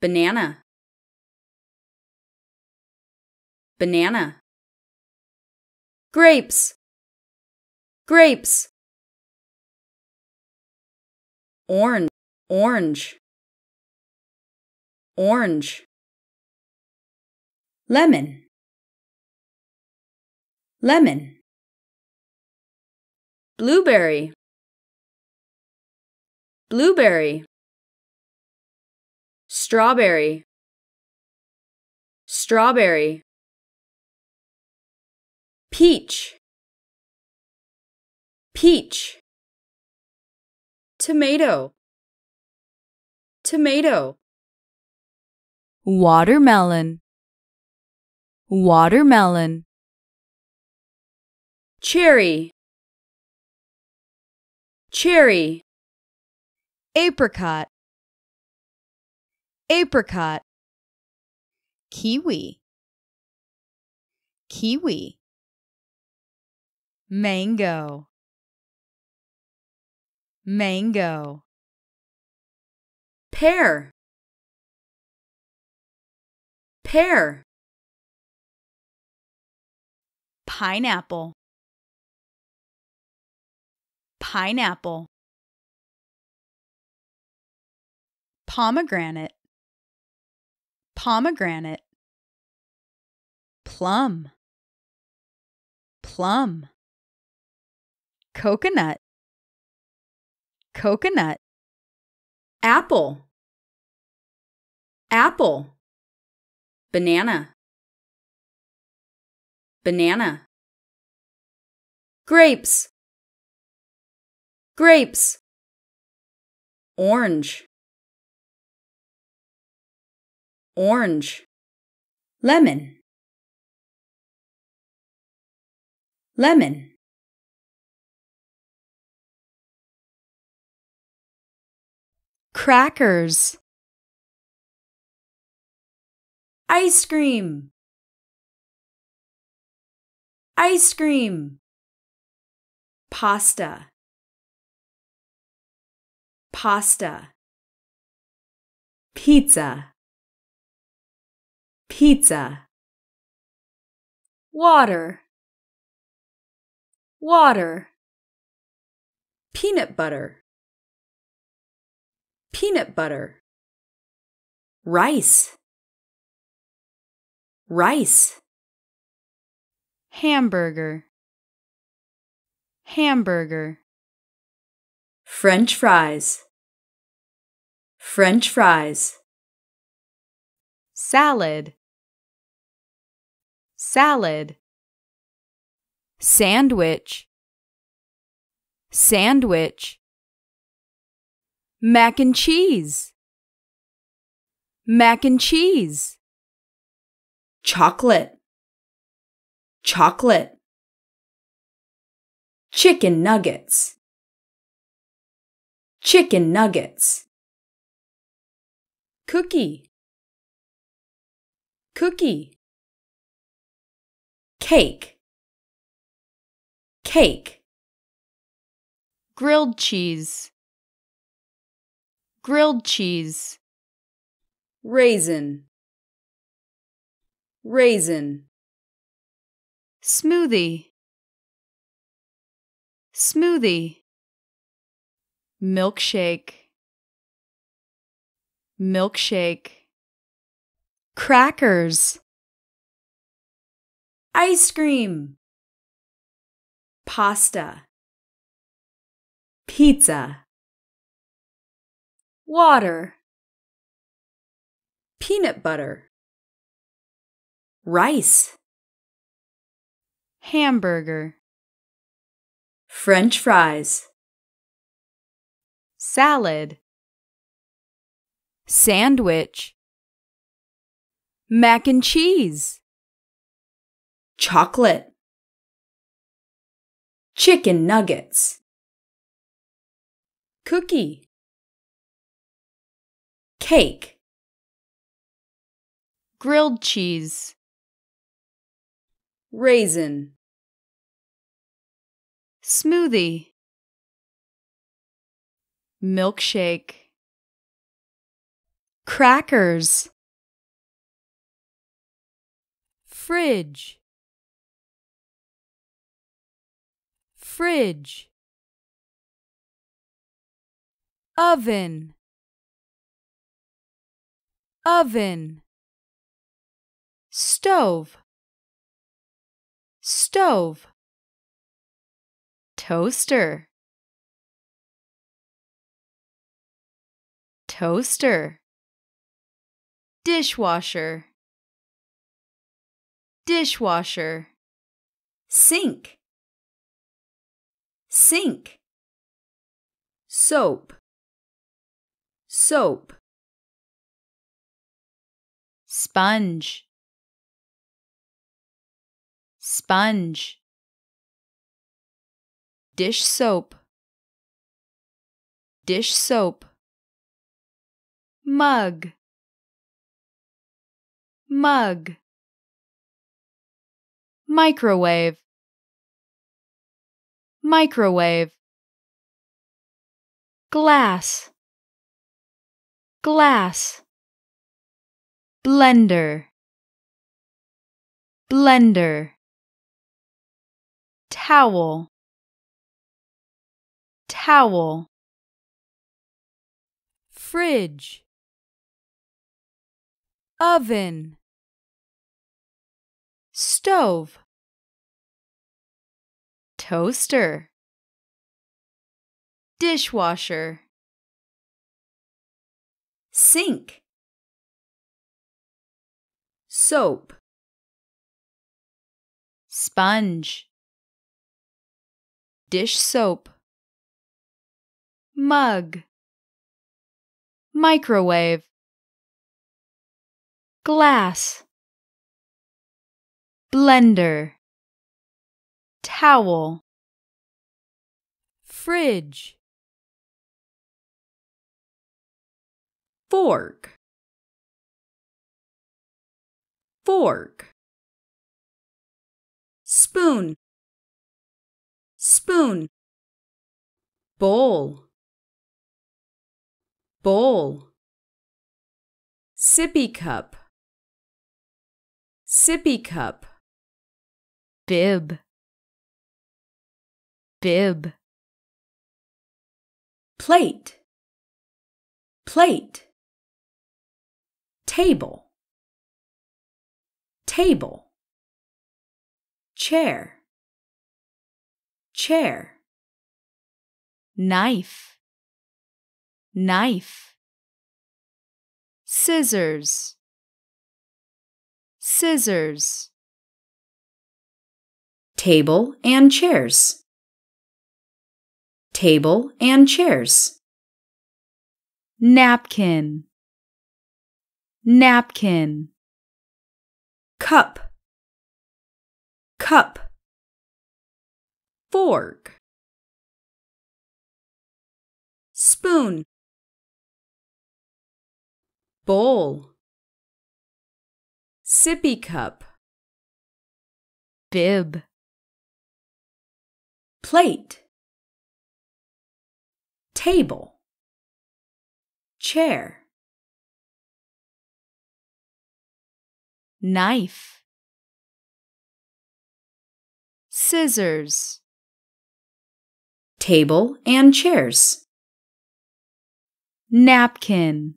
banana. Banana. Grapes. Grapes. Orange. Orange. Orange. Lemon. Lemon. Blueberry. Blueberry strawberry. Strawberry. Peach. Peach. Tomato. Tomato. Watermelon. Watermelon. Cherry. Cherry. Apricot apricot kiwi kiwi mango mango pear pear pineapple pineapple pomegranate pomegranate. Plum. Plum. Coconut. Coconut. Apple. Apple. Banana. Banana. Grapes. Grapes. Orange orange lemon lemon crackers ice cream ice cream pasta pasta pizza pizza. Water. Water. Peanut butter. Peanut butter. Rice. Rice. Hamburger. Hamburger. French fries. French fries. Salad salad. Sandwich. Sandwich. Mac and cheese. Mac and cheese. Chocolate. Chocolate. Chicken nuggets. Chicken nuggets. Cookie. Cookie cake. Cake. Grilled cheese. Grilled cheese. Raisin. Raisin. Smoothie. Smoothie. Milkshake. Milkshake. Crackers ice cream. Pasta. Pizza. Water. Peanut butter. Rice. Hamburger. French fries. Salad. Sandwich. Mac and cheese chocolate chicken nuggets cookie cake grilled cheese raisin smoothie milkshake crackers, fridge, fridge, oven, oven, stove, stove, toaster, toaster, dishwasher, dishwasher, sink, sink, soap, soap, sponge, sponge, dish soap, dish soap, mug, mug, microwave, microwave, glass, glass, blender, blender, towel, towel, fridge, oven, stove, toaster, dishwasher, sink, soap, sponge, dish soap, mug, microwave, glass, blender, towel, fridge, fork, fork, spoon, spoon, bowl, bowl, sippy cup, sippy cup, bib, bib, plate, plate, table, table, chair, chair, knife, knife, scissors, scissors, table and chairs, table and chairs, napkin, napkin, cup, cup, fork, spoon, bowl, sippy cup, bib, plate, table, chair, knife, scissors, table and chairs, napkin,